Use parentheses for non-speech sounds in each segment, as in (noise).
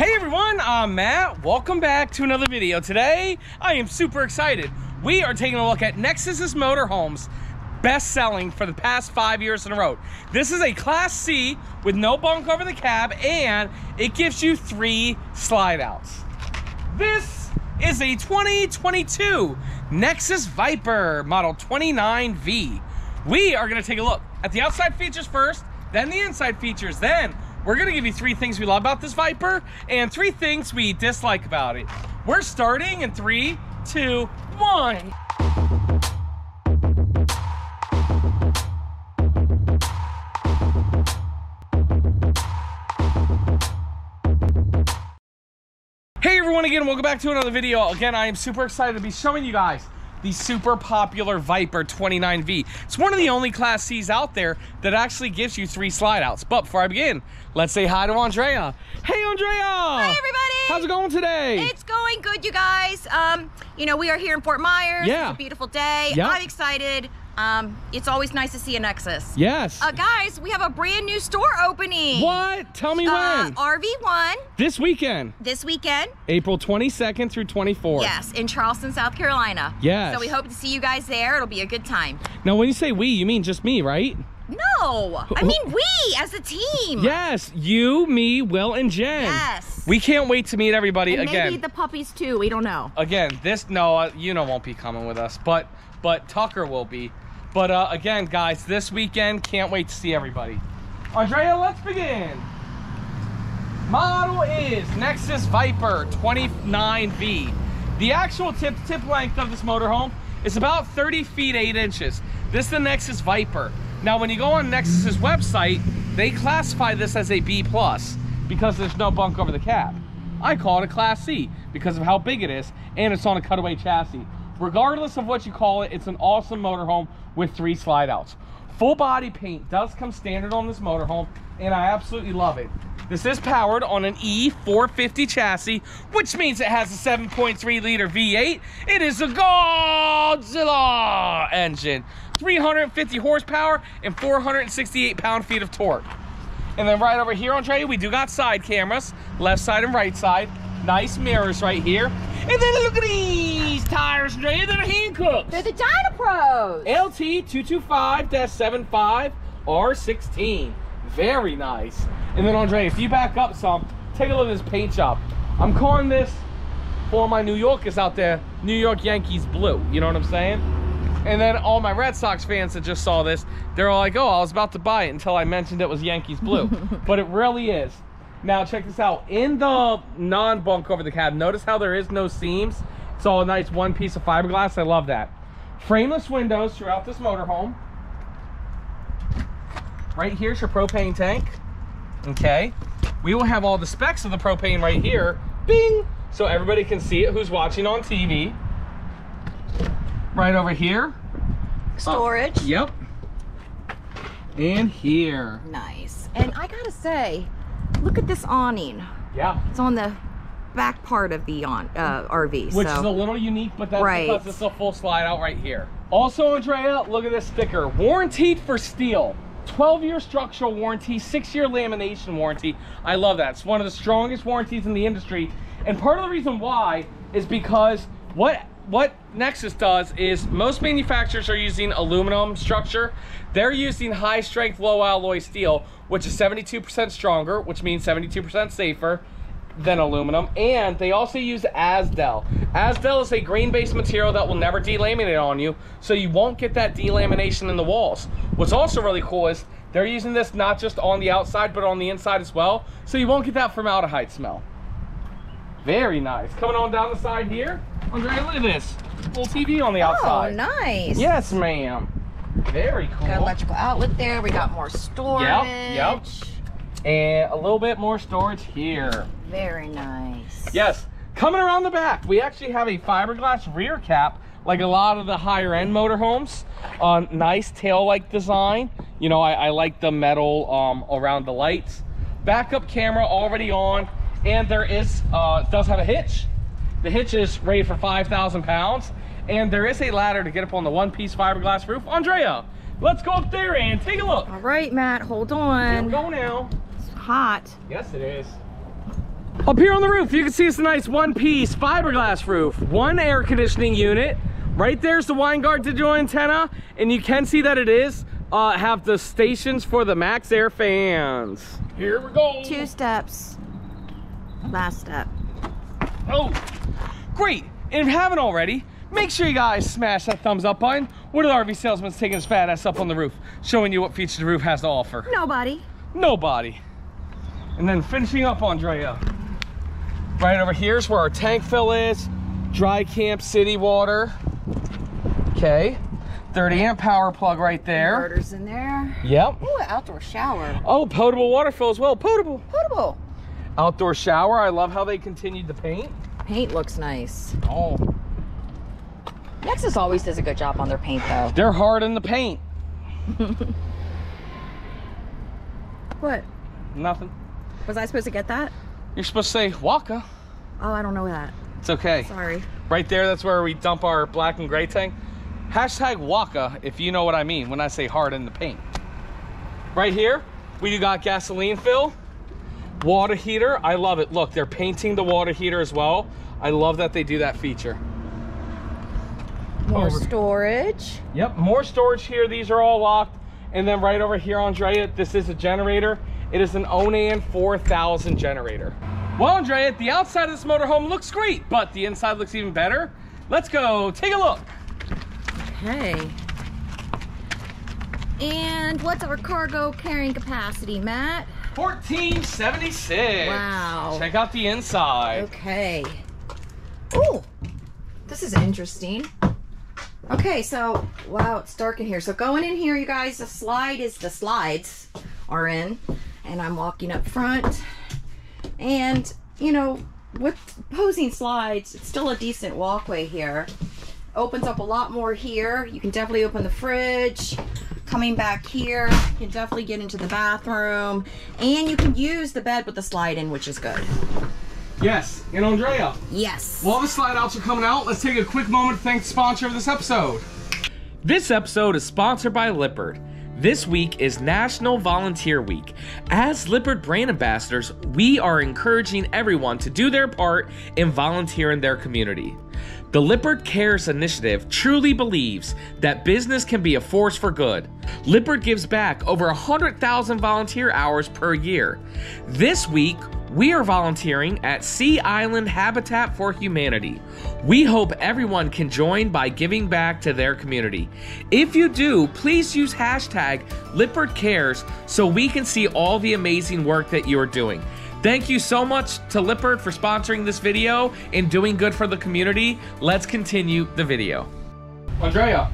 Hey everyone, I'm Matt. Welcome back to another video. Today, I am super excited. We are taking a look at Nexus's Motorhomes best selling for the past five years in a row. This is a Class C with no bunk over the cab and it gives you three slide outs. This is a 2022 Nexus Viper Model 29V. We are gonna take a look at the outside features first, then the inside features, then we're gonna give you three things we love about this Viper and three things we dislike about it. We're starting in three, two, one. Hey everyone again, welcome back to another video. Again, I am super excited to be showing you guys the super popular Viper 29V. It's one of the only Class Cs out there that actually gives you three slide outs. But before I begin, let's say hi to Andrea. Hey Andrea! Hi everybody! How's it going today? It's going good, you guys. Um, you know, we are here in Fort Myers. Yeah. It's a beautiful day. Yep. I'm excited. Um, it's always nice to see a Nexus. Yes. Uh, guys, we have a brand new store opening. what? Tell me Uh, when. RV1 this weekend, this weekend. April 22nd through 24th. Yes, in Charleston, South Carolina. Yes. So we hope to see you guys there. It'll be a good time. Now, when you say we, you mean just me, right? No, I mean we as a team. Yes, you, me, Will, and Jen. Yes. We can't wait to meet everybody And again. maybe the puppies too. We don't know. again, this Noah, you know, won't be coming with us, but but Tucker will be. But uh, again, guys, this weekend, can't wait to see everybody. Andrea, let's begin. Model is Nexus Viper 29V. The actual tip tip length of this motorhome is about 30 feet 8 inches. This is the Nexus Viper. Now, when you go on Nexus's website, they classify this as a B plus because there's no bunk over the cab. I call it a Class C because of how big it is and it's on a cutaway chassis. Regardless of what you call it, it's an awesome motorhome with three slide outs. Full body paint does come standard on this motorhome and I absolutely love it. This is powered on an E450 chassis, which means it has a 7.3 liter V8. It is a Godzilla engine. 350 horsepower and 468 pound-feet of torque. And then right over here on Trey, we do got side cameras, left side and right side. Nice mirrors right here. And then look at these tires, Dre. They're Hankook. They're the Dynapros. LT225-75 R16. Very nice. And then Andre, if you back up some, take a look at this paint job. I'm calling this for my New Yorkers out there, New York Yankees blue. You know what I'm saying? And then all my Red Sox fans that just saw this, they're all like, oh, I was about to buy it until I mentioned it was Yankees blue. (laughs) but it really is. Now check this out. In the non-bunk over the cab, notice how there is no seams. It's all a nice one piece of fiberglass. I love that. Frameless windows throughout this motorhome. Right here's your propane tank. Okay. We will have all the specs of the propane right here. Bing! So everybody can see it who's watching on TV. Right over here. Uh, Storage. Yep. And here. Nice. And I gotta say, look at this awning. Yeah. It's on the back part of the on uh, RV. Which so. is a little unique, but that's Right. because it's a full slide out right here. Also, Andrea, look at this sticker. Warranted for steel. 12 year structural warranty, six year lamination warranty. I love that. It's one of the strongest warranties in the industry. And part of the reason why is because what what Nexus does is most manufacturers are using aluminum structure. They're using high strength, low alloy steel, which is 72% stronger, which means 72% safer than aluminum. And they also use Azdel. Azdel is a grain-based material that will never delaminate on you, so you won't get that delamination in the walls. What's also really cool is they're using this not just on the outside, but on the inside as well, so you won't get that formaldehyde smell. Very nice. Coming on down the side here, Andre, look at this. Full TV on the oh, outside. Oh, nice. Yes, ma'am. Very cool. Got electrical outlet there. We got more storage. yep. And a little bit more storage here. Very nice. Yes, coming around the back, we actually have a fiberglass rear cap, like a lot of the higher end motorhomes. Uh, nice tail-like design. You know, I, I like the metal um, around the lights. Backup camera already on, and there is, uh, does have a hitch. The hitch is rated for 5,000 pounds, and there is a ladder to get up on the one-piece fiberglass roof. Andrea, let's go up there and take a look. All right, Matt, hold Here we on. go now. It's hot. Yes, it is. Up here on the roof, you can see it's a nice one-piece fiberglass roof. One air conditioning unit. Right there's the Winegard digital antenna, and you can see that it is uh, have the stations for the MaxxAir fans. Here we go. Two steps. Last step. Oh, great. And if you haven't already, make sure you guys smash that thumbs up button. What are the RV salesmen taking his fat ass up on the roof, showing you what features the roof has to offer? Nobody. Nobody. And then finishing up, Andrea. Right over here is where our tank fill is. Dry camp city water. Okay. 30 amp power plug right there. Inverters in there. Yep. Ooh, outdoor shower. Oh, potable water fill as well. Potable. Potable. Outdoor shower. I love how they continued to paint. Paint looks nice. Oh, Nexus always does a good job on their paint though. they're hard in the paint. (laughs) What? Nothing. Was I supposed to get that? You're supposed to say Waka. Oh, I don't know that. It's okay. Sorry. Right there, that's where we dump our black and gray tank. Hashtag Waka, if you know what I mean when I say hard in the paint. Right here, we got gasoline fill, water heater. I love it. Look, they're painting the water heater as well. I love that they do that feature. More Over. storage. Yep, more storage here. These are all locked. And then right over here, Andrea, this is a generator. It is an Onan 4000 generator. Well, Andrea, the outside of this motorhome looks great, but the inside looks even better. Let's go take a look. Okay. And what's our cargo carrying capacity, Matt? 1476. Wow. Check out the inside. Okay. Oh, this is interesting. Okay, so wow, it's dark in here. So going in here, you guys, the slide is the slides are in, and I'm walking up front. And you know, with posing slides, it's still a decent walkway here. Opens up a lot more here. You can definitely open the fridge. Coming back here, you can definitely get into the bathroom, and you can use the bed with the slide in, which is good. Yes, and Andrea, Yes. while the slide outs are coming out, let's take a quick moment to thank the sponsor of this episode. This episode is sponsored by Lippert. This week is National Volunteer Week. As Lippert brand ambassadors, we are encouraging everyone to do their part in their community. The Lippert Cares initiative truly believes that business can be a force for good. Lippert gives back over 100,000 volunteer hours per year. This week, we are volunteering at Sea Island Habitat for Humanity. We hope everyone can join by giving back to their community. If you do, please use hashtag Lippert Cares so we can see all the amazing work that you are doing. Thank you so much to Lippert for sponsoring this video and doing good for the community. Let's continue the video. Andrea,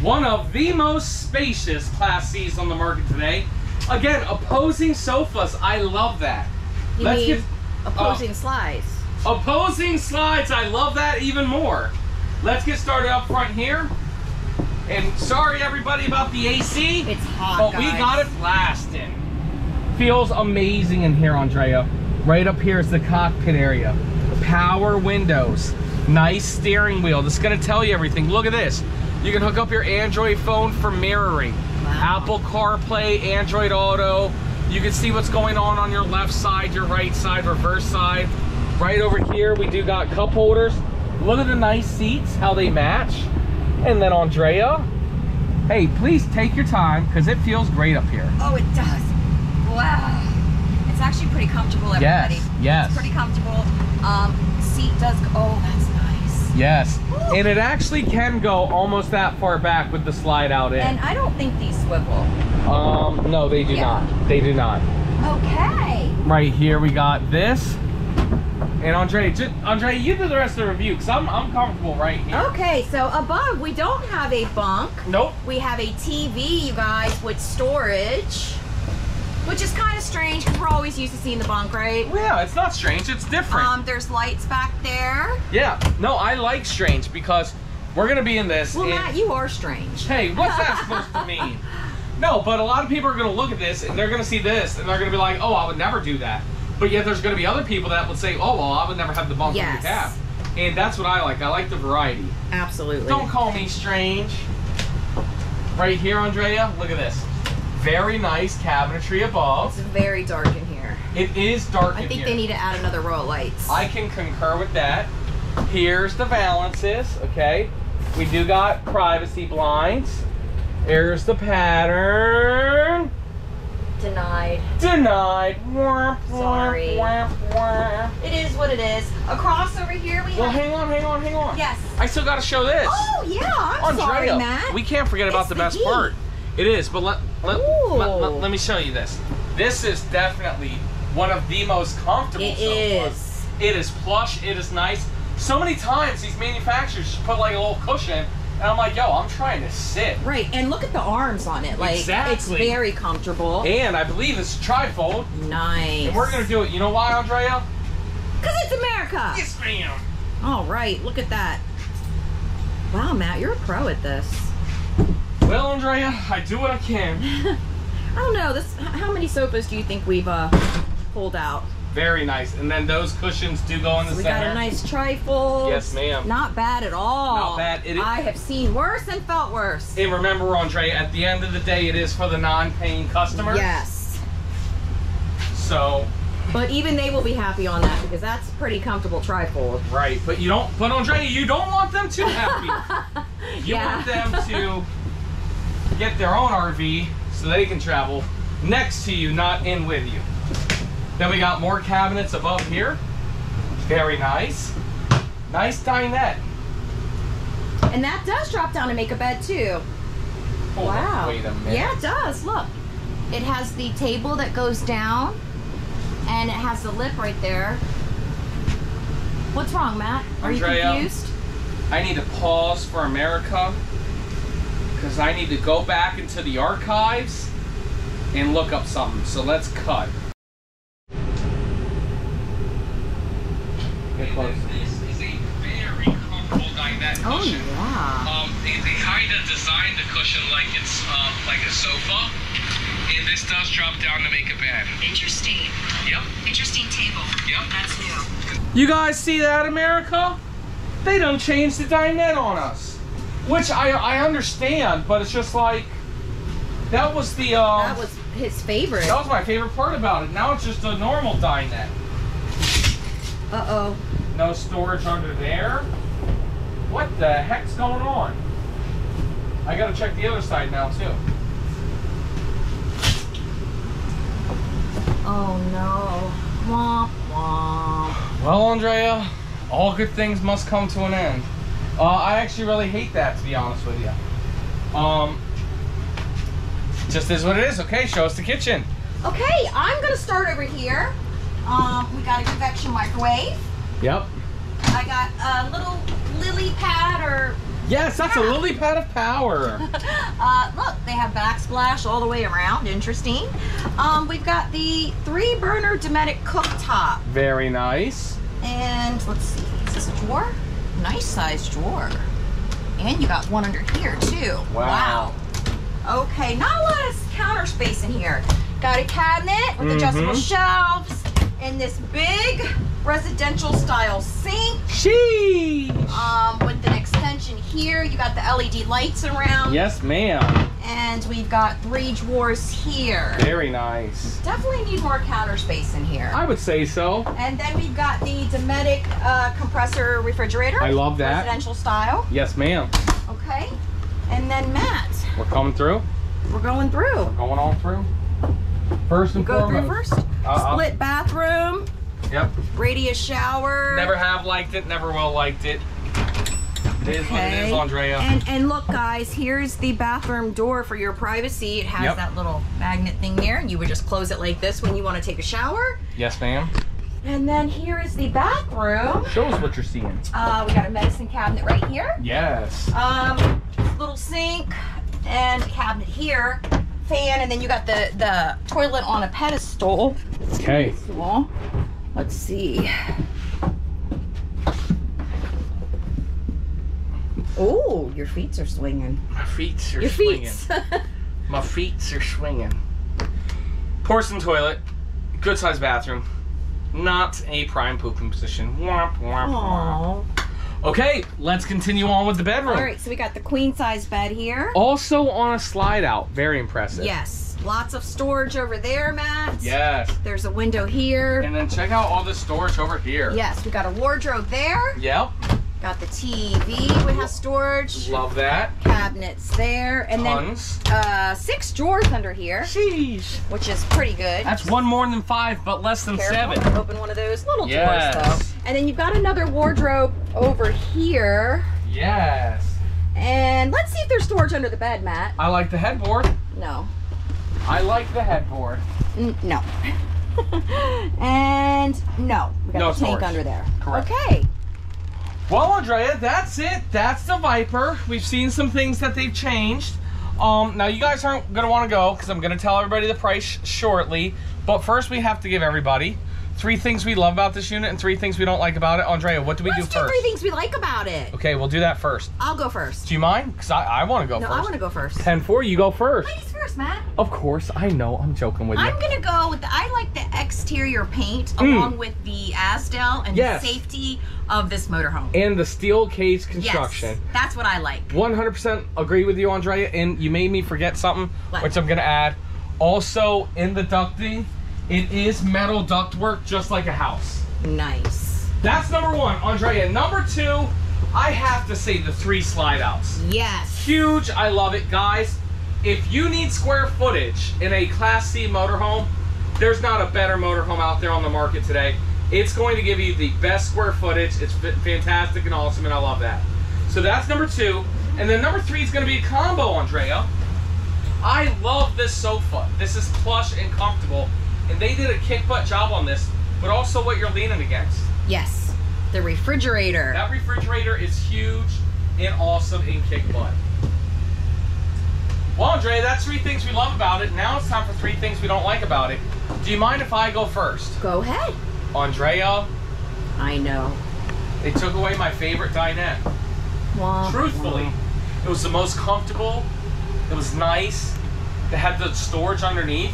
one of the most spacious Class Cs on the market today. Again, opposing sofas. I love that. You Let's mean get- uh, opposing slides. Opposing slides, I love that even more. Let's get started up front here. And sorry everybody about the AC, It's hot, but we got it blasting. Feels amazing in here, Andrea. Right up here is the cockpit area. Power windows, nice steering wheel. This is gonna tell you everything. Look at this. You can hook up your Android phone for mirroring. Wow. Apple CarPlay, Android Auto. You can see what's going on on your left side, your right side, reverse side. Right over here, we do got cup holders. Look at the nice seats, how they match. And then Andrea, hey, please take your time because it feels great up here. Oh, it does. Wow. It's actually pretty comfortable, everybody. yes. It's pretty comfortable. Um, seat does go, oh. Yes. And it actually can go almost that far back with the slide out in. And I don't think these swivel. um, no, they do Yeah. not. They do not. Okay. Right here we got this. And Andre, just, Andre, you do the rest of the review because I'm, I'm comfortable right here. Okay, so above we don't have a bunk. Nope. We have a TV, you guys, with storage. Which is kind of strange because we're always used to seeing the bunk, right? Well, yeah, it's not strange. It's different. Um, there's lights back there. yeah. No, I like strange because we're gonna be in this. Well, and- Matt, you are strange. Hey, what's that (laughs) supposed to mean? No, but a lot of people are going to look at this and they're going to see this and they're going to be like, oh, I would never do that. But yet there's going to be other people that would say, oh, well, I would never have the bunk Yes. in the cab. And that's what I like. I like the variety. Absolutely. Don't call me strange. Right here, Andrea, look at this. Very nice cabinetry above. It's very dark in here. It is dark I in think here. they need to add another row of lights. I can concur with that. Here's the valances, okay? We do got privacy blinds. Here's the pattern. Denied. Denied. Sorry. It is what it is. Across over here we Well, have. hang on, hang on, hang on. Yes. I still got to show this. Oh yeah, I'm sorry, Andrea, Matt. we can't forget about It's the the best heat. part. It is, but let let, let, let- let me show you this. This is definitely one of the most comfortable It sofas. is. It is plush. It is nice. So many times these manufacturers just put like a little cushion, and I'm like, yo, I'm trying to sit. Right, and look at the arms on it. Like it's Exactly. very comfortable. And I believe it's a trifold, nice. and we're gonna do it. You know why, Andrea? Cause it's America. Yes, ma'am. All right, look at that. Wow, Matt, you're a pro at this. Well, Andrea, I do what I can. (laughs) I don't know. This. How many sofas do you think we've uh pulled out? Very nice. And then those cushions do go in the So we center. got a nice trifold. Yes, ma'am. Not bad at all. Not bad. It I have seen worse and felt worse. And remember, Andre, at the end of the day, it is for the non-paying customers. Yes. So, But even they will be happy on that because that's pretty comfortable trifold. right. But you don't, but Andre, you don't want them too happy. (laughs) You Yeah. want them to get their own RV so they can travel next to you, not in with you. Then we got more cabinets above here. Very nice. Nice dinette. And that does drop down and make a bed too. Hold wow. wait a minute. Yeah, it does. Look. It has the table that goes down and it has the lip right there. What's wrong, Matt? Are Andrea. you confused? I need to pause for America because I need to go back into the archives and look up something. So let's cut. Get close. This is a very comfortable dinette Oh yeah. Um, they, they kind of designed the cushion like it's uh, like a sofa, and this does drop down to make a bed. Interesting. Yep. Interesting table. Yep. That's new. You guys see that, America? They don't change the dinette on us. Which I I understand, but it's just like that was the uh That was his favorite. that was my favorite part about it. Now it's just a normal dinette. Uh oh. No storage under there. What the heck's going on? I gotta check the other side now too. Oh no. Womp womp. Well, Andrea, all good things must come to an end. Uh, I actually really hate that, to be honest with you. Um, just is what it is. Okay, show us the kitchen. Okay, I'm gonna start over here. Um, we got a convection microwave. Yep. I got a little lily pad or Yes, that's a lily pad of power. (laughs) uh, look, they have backsplash all the way around. Interesting. Um, we've got the three burner Dometic cooktop. Very nice. And let's see, is this a drawer? Nice sized drawer. And you got one under here too. Wow. Wow. Okay, not a lot of counter space in here. Got a cabinet with adjustable Mhm. shelves and this big residential style sink Sheesh. um, with an extension here. You got the LED lights around. Yes, ma'am. And we've got three drawers here. Very nice. Definitely need more counter space in here. I would say so. And then we've got the Dometic uh, compressor refrigerator. I love that. Residential style. Yes, ma'am. Okay. And then Matt, We're coming through. we're going through. We're going on through. First and Go through first. Uh-uh. Split bathroom, Yep. radius shower. Never have liked it. Never will liked it. It is what it is, Andrea. And and look, guys, here's the bathroom door for your privacy. It has Yep. that little magnet thing there, you would just close it like this when you want to take a shower. yes, ma'am. And then here is the bathroom. Show us what you're seeing. Uh, we got a medicine cabinet right here. Yes. Um, little sink and cabinet here, fan, and then you got the the toilet on a pedestal. Okay. Let's see. Oh, your feet are swinging. My feet are Your swinging. feet. My feet are swinging. Porcelain toilet. Good sized bathroom. Not a prime pooping position. Womp, womp, womp. Aww. Okay, let's continue on with the bedroom. All right, so we got the queen size bed here. Also on a slide out. Very impressive. Yes, lots of storage over there, Matt. Yes. There's a window here. And then check out all the storage over here. Yes, we got a wardrobe there. Yep. Got the TV, which have storage. Love that. Cabinets there, and Tons. then uh, six drawers under here, Sheesh. which is pretty good. That's one more than five, but less than Careful, seven. Open one of those little Yes. drawers though. And then you've got another wardrobe over here. Yes. And let's see if there's storage under the bed, Matt. I like the headboard. No. I like the headboard. N- no. (laughs) and no. We got No the tank storage. under there. Correct. Okay. Well, Andrea, that's it. That's the Viper. We've seen some things that they've changed. Um, now you guys aren't gonna want to go because I'm gonna tell everybody the price shortly. But first, we have to give everybody three things we love about this unit and three things we don't like about it. Andrea, what do we Let's do do first? three things we like about it. Okay, we'll do that first. I'll go first. Do you mind? Because I, I want to go No, first. I want to go first. 10 4, you go first. Ladies first, Matt. Of course, I know. I'm joking with you. I'm gonna go with the. I like the exterior paint Mm. along with the Azdel and Yes. the safety of this motorhome. and the steel cage construction. Yes, that's what I like. 100% agree with you, Andrea. And you made me forget something, What? which I'm going to add. Also, in the ducting, it is metal ductwork just like a house. Nice. That's number one, Andrea. Number two, I have to say the three slide outs. Yes. Huge. I love it, guys. If you need square footage in a Class C motorhome, there's not a better motorhome out there on the market today. It's going to give you the best square footage. It's fantastic and awesome, and I love that. So that's number two. And then number three is going to be a combo, Andrea. I love this sofa. This is plush and comfortable, and they did a kick butt job on this, but also what you're leaning against. Yes. The refrigerator. That refrigerator is huge and awesome in kick butt. Well, Andre, that's three things we love about it. Now it's time for three things we don't like about it. Do you mind if I go first? Go ahead. Andrea, I know. they took away my favorite dinette. Wah, Truthfully, it was the most comfortable. It was nice. They had the storage underneath.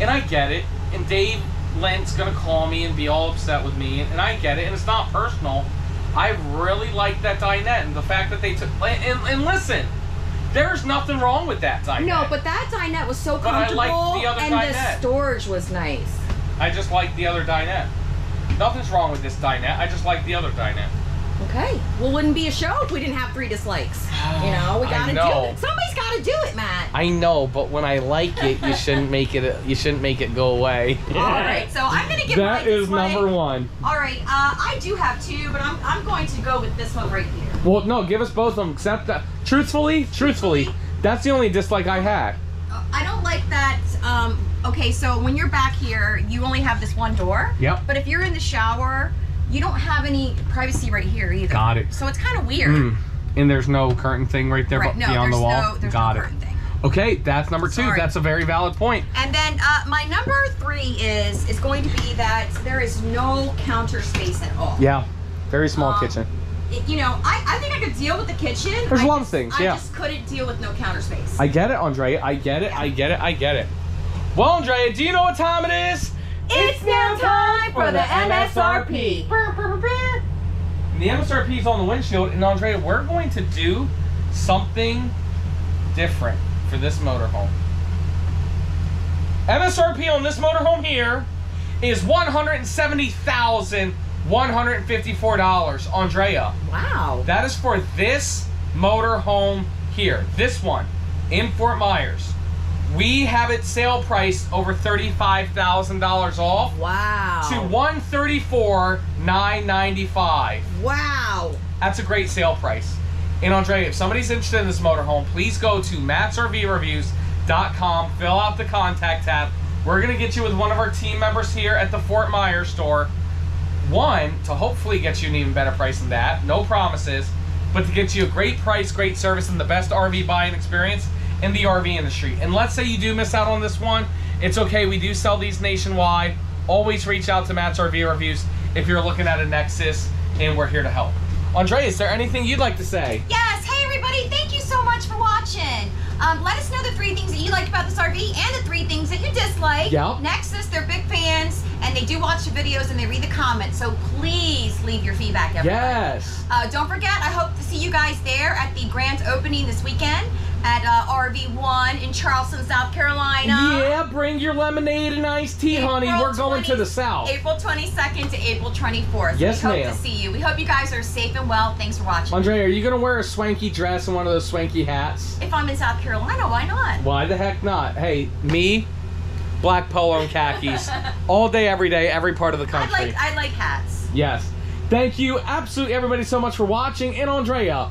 And I get it. And Dave Lent's gonna call me and be all upset with me. And I get it. And it's not personal. I really like that dinette and the fact that they took. And, and listen, there's nothing wrong with that dinette. No, but that dinette was so But I comfortable, the other and dinette. the storage was nice. I just like the other dinette. Nothing's wrong with this dinette. I just like the other dinette. Okay. Well, wouldn't be a show if we didn't have three dislikes. (sighs) You know, we gotta do it. Somebody's gotta do it, Matt. I know, but when I like it, you shouldn't make it. You shouldn't make it go away. (laughs) All right, so I'm gonna give my That is display- number one. All right, uh, I do have two, but I'm, I'm going to go with this one right here. Well, no, give us both of them. Except that, truthfully, truthfully, that's the only dislike I had. Uh, I don't like that. Um, okay, so when you're back here, you only have this one door. Yep. But if you're in the shower, you don't have any privacy right here either. Got it. So it's kind of weird. Mm. And there's no curtain thing right there Right? but No, beyond the wall. no Got no it. thing. Okay, that's number two. Sorry. That's a very valid point. And then uh, my number three is is going to be that there is no counter space at all. Yeah, very small Um, kitchen. It- you know, I, I think I could deal with the kitchen. There's I a lot of just- things, I just couldn't deal with no counter space. I get it, Andrea. I get it. I get it. I get it. Well, Andrea, do you know what time it is? It's now time for the MSRP. And the MSRP is on the windshield, and Andrea, we're going to do something different for this motorhome. MSRP on this motorhome here is one hundred and seventy thousand one hundred and fifty-four dollars. Andrea, Wow. that is for this motorhome here, this one in Fort Myers. We have it sale price over thirty-five thousand dollars off Wow. to one thirty-four nine ninety-five. Wow. That's a great sale price. And Andre, if somebody's interested in this motorhome, please go to mattsrvreviews.com, fill out the contact tab. We're gonna get you with one of our team members here at the Fort Myers store. One, to hopefully get you an even better price than that, no promises, but to get you a great price, great service, and the best RV buying experience in the RV industry. And let's say you do miss out on this one, it's okay. We do sell these nationwide. Always reach out to Matt's RV Reviews if you're looking at a Nexus, and we're here to help. Andre, is there anything you'd like to say? Yes. Hey, everybody. Thank you so much for watching. Um, let us know the three things that you like about this RV and the three things that you dislike. Yep. Nexus, they're big fans and they do watch the videos and they read the comments. So please leave your feedback, everybody. Yes. Uh, don't forget, I hope to see you guys there at the grand opening this weekend at uh, RV1 in Charleston, South Carolina. Yeah, bring your lemonade and iced tea, honey. We're going to the south. April 22nd to April 24th. Yes, we hope to see you. We hope you guys are safe and well. Thanks for watching. Andre, are you gonna wear a swanky dress and one of those swanky hats? If I'm in South Carolina, why not? Why the heck not? Hey, me, black polo and khakis, (laughs) all day, every day, every part of the I country. like I like hats. Yes. Thank you, absolutely everybody, so much for watching. And Andrea,